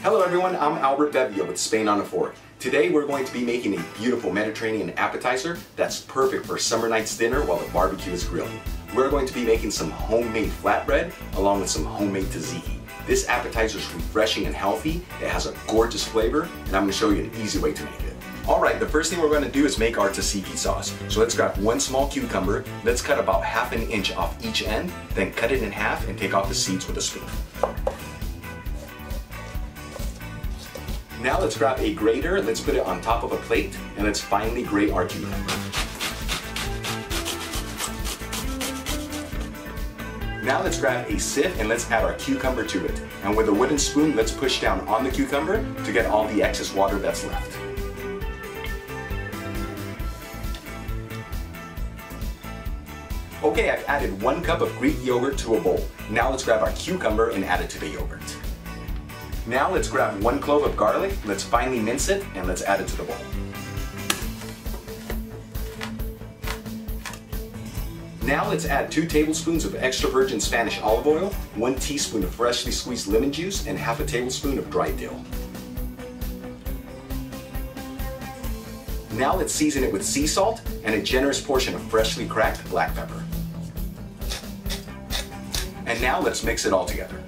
Hello everyone, I'm Albert Bevia with Spain on a Fork. Today we're going to be making a beautiful Mediterranean appetizer that's perfect for summer night's dinner while the barbecue is grilling. We're going to be making some homemade flatbread along with some homemade tzatziki. This appetizer is refreshing and healthy, it has a gorgeous flavor, and I'm going to show you an easy way to make it. Alright, the first thing we're going to do is make our tzatziki sauce. So let's grab one small cucumber, let's cut about half an inch off each end, then cut it in half and take off the seeds with a spoon. Now let's grab a grater, let's put it on top of a plate, and let's finely grate our cucumber. Now let's grab a sieve and let's add our cucumber to it. And with a wooden spoon, let's push down on the cucumber to get all the excess water that's left. Okay, I've added one cup of Greek yogurt to a bowl. Now let's grab our cucumber and add it to the yogurt. Now let's grab one clove of garlic, let's finely mince it, and let's add it to the bowl. Now let's add two tablespoons of extra virgin Spanish olive oil, one teaspoon of freshly squeezed lemon juice, and half a tablespoon of dried dill. Now let's season it with sea salt and a generous portion of freshly cracked black pepper. And now let's mix it all together.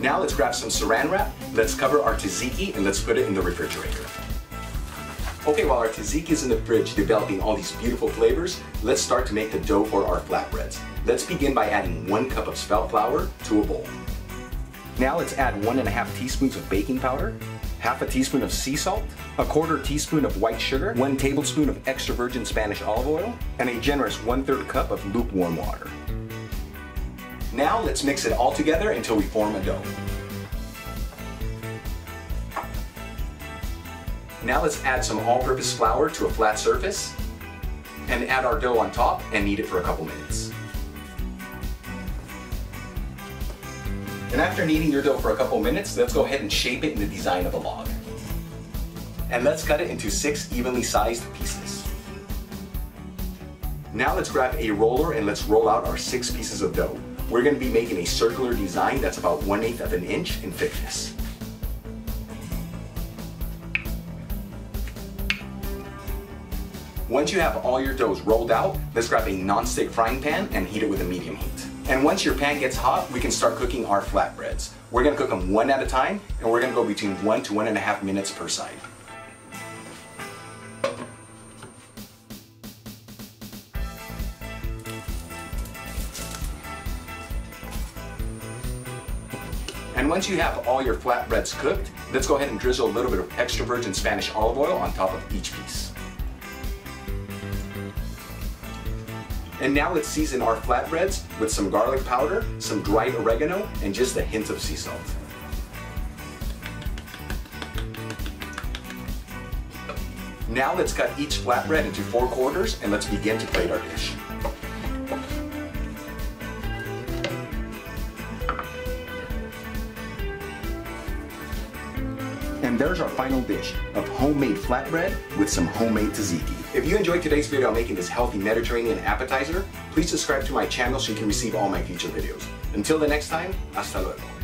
Now let's grab some saran wrap, let's cover our tzatziki and let's put it in the refrigerator. Okay, while our tzatziki is in the fridge developing all these beautiful flavors, let's start to make the dough for our flatbreads. Let's begin by adding one cup of spelt flour to a bowl. Now let's add one and a half teaspoons of baking powder, half a teaspoon of sea salt, a quarter teaspoon of white sugar, one tablespoon of extra virgin Spanish olive oil, and a generous one-third cup of lukewarm water. Now let's mix it all together until we form a dough. Now let's add some all-purpose flour to a flat surface and add our dough on top and knead it for a couple minutes. And after kneading your dough for a couple minutes, let's go ahead and shape it in the design of a log. And let's cut it into six evenly sized pieces. Now let's grab a roller and let's roll out our six pieces of dough. We're going to be making a circular design that's about 1 8 of an inch in thickness. Once you have all your doughs rolled out, let's grab a non-stick frying pan and heat it with a medium heat. And once your pan gets hot, we can start cooking our flatbreads. We're gonna cook them one at a time, and we're gonna go between one to one and a half minutes per side. And once you have all your flatbreads cooked, let's go ahead and drizzle a little bit of extra virgin Spanish olive oil on top of each piece. And now let's season our flatbreads with some garlic powder, some dried oregano, and just a hint of sea salt. Now let's cut each flatbread into four quarters and let's begin to plate our dish. And there's our final dish of homemade flatbread with some homemade tzatziki. If you enjoyed today's video on making this healthy Mediterranean appetizer, please subscribe to my channel so you can receive all my future videos. Until the next time, hasta luego.